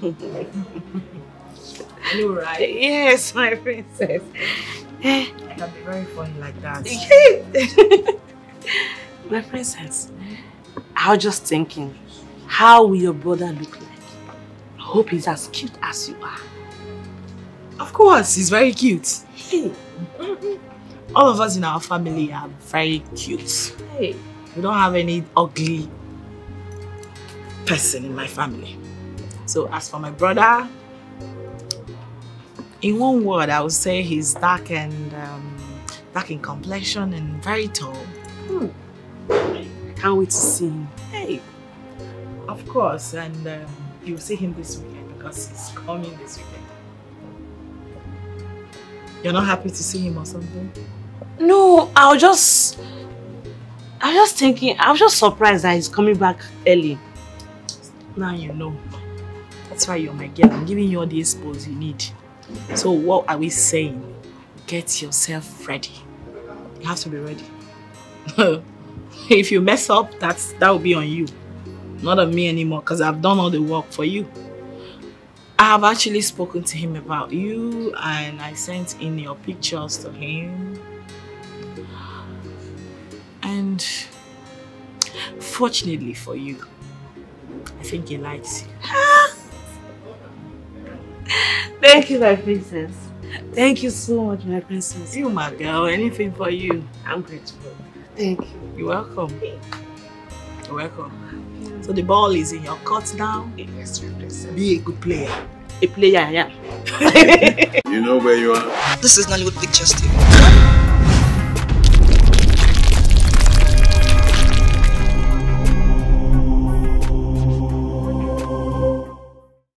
Know, right? Yes, my princess. Eh. I can be very funny like that. my princess, I was just thinking, how will your brother look like? I hope he's as cute as you are. Of course, he's very cute. All of us in our family are very cute. Hey. We don't have any ugly person in my family. So as for my brother, in one word, I would say he's dark and um, dark in complexion and very tall. Hmm. Can't wait to see him. Hey, of course, and um, you'll see him this weekend because he's coming this weekend. You're not happy to see him or something? No, I was just... I was just thinking, I was just surprised that he's coming back early. Now you know. That's why you're my girl. I'm giving you all the expose you need. So what are we saying? Get yourself ready. You have to be ready. if you mess up, that's that will be on you. Not on me anymore because I've done all the work for you. I have actually spoken to him about you and I sent in your pictures to him. And fortunately for you, I think he likes you. Thank you, my princess. Thank you so much, my princess. You, my girl, anything for you. I'm grateful. Thank you. You're welcome. You're welcome. So the ball is in your court now. Yes, my princess. Be a good player. A player, yeah. you know where you are? This is Nollywood Pictures TV.